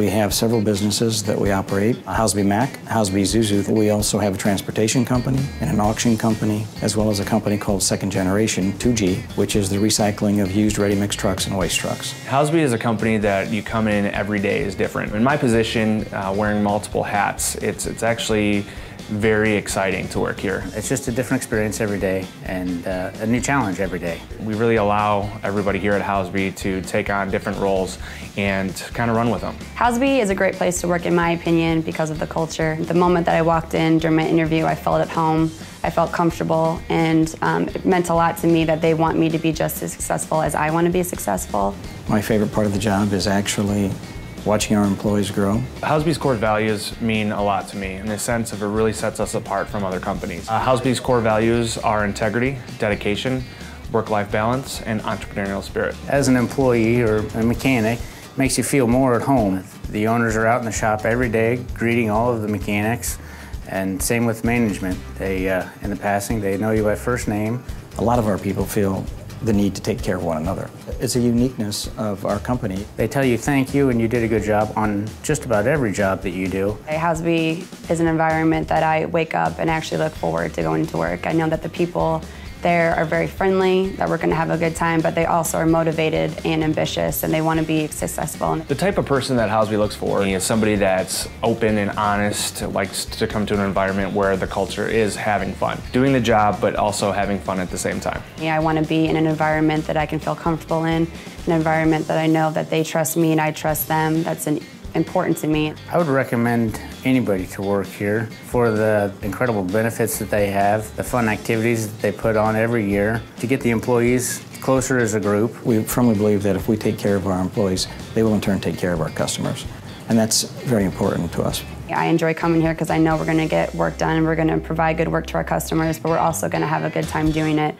We have several businesses that we operate. Housby Mack, Housby Zuzu. We also have a transportation company and an auction company, as well as a company called Second Generation, 2G, which is the recycling of used ready-mix trucks and waste trucks. Housby is a company that you come in every day is different. In my position, uh, wearing multiple hats, it's, it's actually very exciting to work here. It's just a different experience every day and uh, a new challenge every day. We really allow everybody here at Housby to take on different roles and kind of run with them. Housby is a great place to work in my opinion because of the culture. The moment that I walked in during my interview, I felt at home. I felt comfortable and um, it meant a lot to me that they want me to be just as successful as I want to be successful. My favorite part of the job is actually watching our employees grow. Housby's core values mean a lot to me in the sense of it really sets us apart from other companies. Uh, Housby's core values are integrity, dedication, work-life balance, and entrepreneurial spirit. As an employee or a mechanic, makes you feel more at home. The owners are out in the shop every day greeting all of the mechanics and same with management. They, uh, in the passing, they know you by first name. A lot of our people feel the need to take care of one another. It's a uniqueness of our company. They tell you thank you and you did a good job on just about every job that you do. Housby is an environment that I wake up and actually look forward to going to work. I know that the people there are very friendly, that we're going to have a good time, but they also are motivated and ambitious and they want to be successful. The type of person that Housby looks for is somebody that's open and honest, likes to come to an environment where the culture is having fun. Doing the job, but also having fun at the same time. Yeah, I want to be in an environment that I can feel comfortable in, an environment that I know that they trust me and I trust them. That's an important to me. I would recommend anybody to work here for the incredible benefits that they have, the fun activities that they put on every year to get the employees closer as a group. We firmly believe that if we take care of our employees, they will in turn take care of our customers. And that's very important to us. I enjoy coming here because I know we're going to get work done and we're going to provide good work to our customers, but we're also going to have a good time doing it.